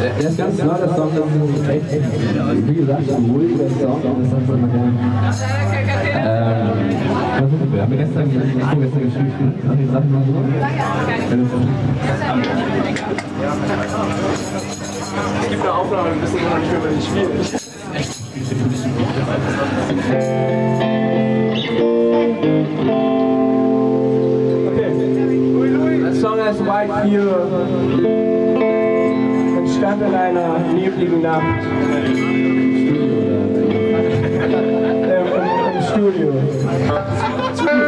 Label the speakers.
Speaker 1: Der ist ganz klar, der Song ist echt, wie gesagt, ein ruhiger Song, das hat man gerne. Ähm, was wir haben gestern, vorgestern geschrieben, nach den Sachen mal so.
Speaker 2: Es gibt eine Aufnahme, wir wissen noch nicht mehr, wenn ich spiele. Der Song heißt White Fear. Entstand uh, in einer nebligen Nacht. Ähm, im, Im Studio.